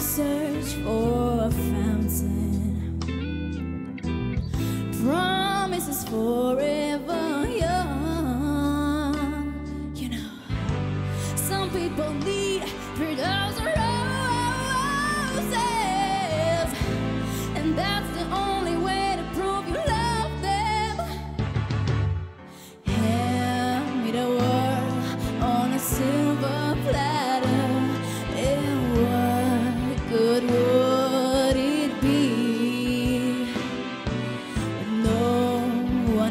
search for a fountain. Promises forever young. You know, some people need three dozen roses, and that's the only way to prove you love them. Hand me the world on a silver platter.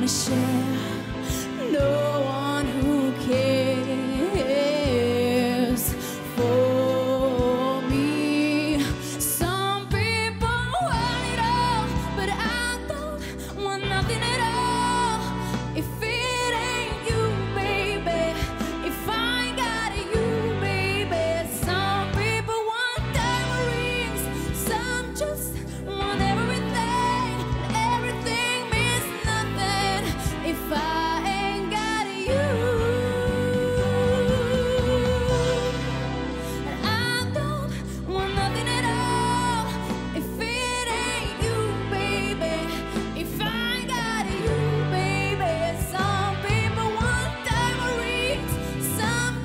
些。